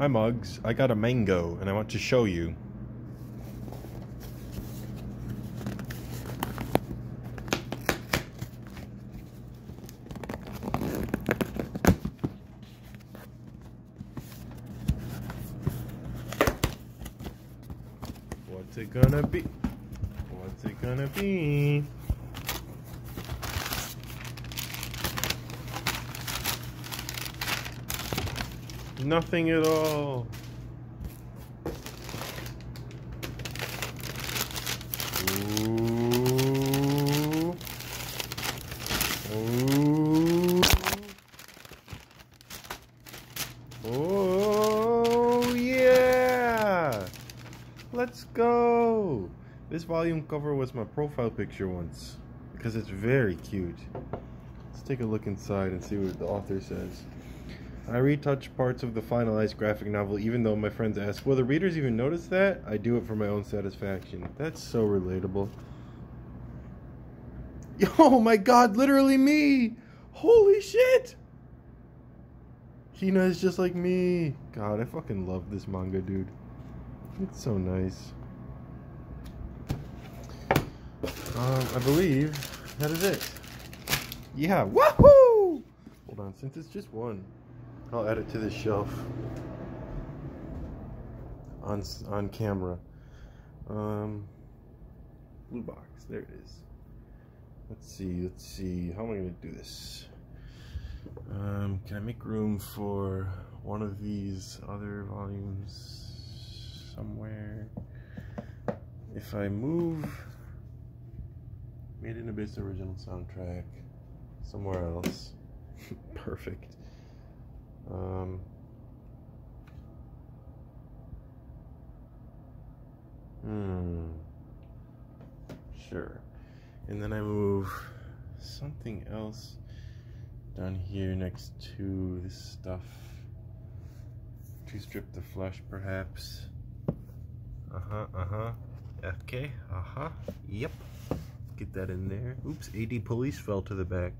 Hi, Mugs. I got a mango, and I want to show you. What's it gonna be? What's it gonna be? Nothing at all. Oh, yeah. Let's go. This volume cover was my profile picture once because it's very cute. Let's take a look inside and see what the author says. I retouch parts of the finalized graphic novel even though my friends ask, will the readers even notice that? I do it for my own satisfaction. That's so relatable. Oh my god, literally me! Holy shit! Hina is just like me. God, I fucking love this manga, dude. It's so nice. Um, I believe that is it. Yeah, woohoo! Hold on, since it's just one. I'll add it to the shelf on on camera. Um, blue box. There it is. Let's see. Let's see. How am I to do this? Um, can I make room for one of these other volumes somewhere? If I move Made in Abyss original soundtrack somewhere else, perfect. Um, hmm. Sure. And then I move something else down here next to this stuff to strip the flesh, perhaps. Uh huh, uh huh. Okay, uh huh. Yep. Get that in there. Oops, AD police fell to the back.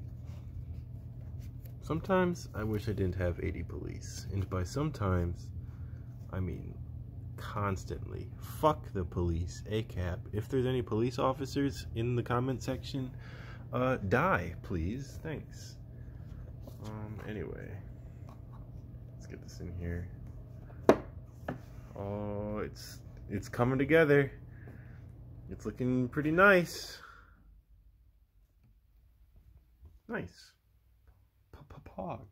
Sometimes I wish I didn't have AD police. And by sometimes, I mean constantly. Fuck the police, ACAB. If there's any police officers in the comment section, uh, die, please. Thanks. Um, anyway. Let's get this in here. Oh, it's it's coming together. It's looking pretty nice. Nice. Pog.